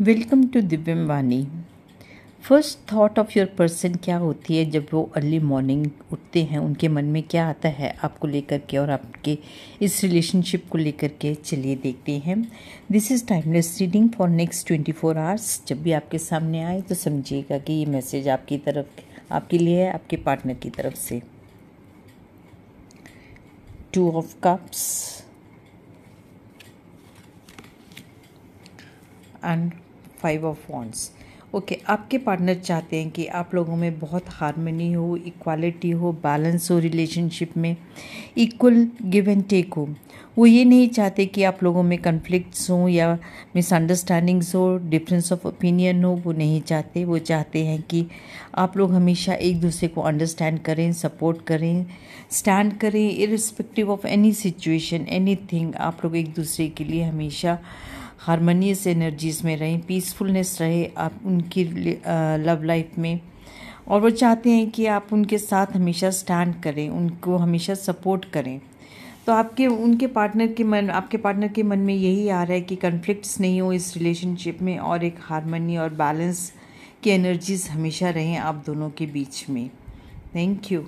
Welcome to Divyam Vani first thought of your person क्या होती है जब वो अर्ली मॉर्निंग उठते हैं? उनके मन में क्या आता है आपको लेकर के और आपके इस रिलेशनशिप को लेकर के? चलिए देखते हैं। This is timeless reading for next twenty four hours जब भी आपके सामने आए तो समझिएगा कि ये मैसेज आपकी तरफ़, आपके लिए है, आपके पार्टनर की तरफ़ से। Two of cups and five of wands okay आपके पार्टनर चाहते हैं कि आप लोगों में बहुत हारमोनी हो इक्वालिटी हो बैलेंस हो रिलेशनशिप में इक्वल गिव एंड टेक हो। वो ये नहीं चाहते कि आप लोगों में कन्फ्लिक्ट्स हों या मिसअंडरस्टैंडिंग्स हो डिफरेंस ऑफ़ ओपिनियन हो, वो नहीं चाहते। वो चाहते हैं कि आप लोग हमेशा एक दूसरे को अंडरस्टैंड करें सपोर्ट करें स्टैंड करें irrespective of any situation any thing आप लोग एक दूसरे के लिए हमेशा हारमोनियस एनर्जीज में रहें पीसफुलनेस रहे, आप उनकी लव लाइफ में। और वो चाहते हैं कि आप उनके साथ हमेशा स्टैंड करें, उनको हमेशा सपोर्ट करें। तो आपके, उनके पार्टनर के मन, आपके पार्टनर के मन में यही आ रहा है कि कन्फ्लिक्ट्स नहीं हो इस रिलेशनशिप में और एक हारमोनी और बैलेंस की एनर्जीज हमेशा रहें आप दोनों के बीच में। Thank you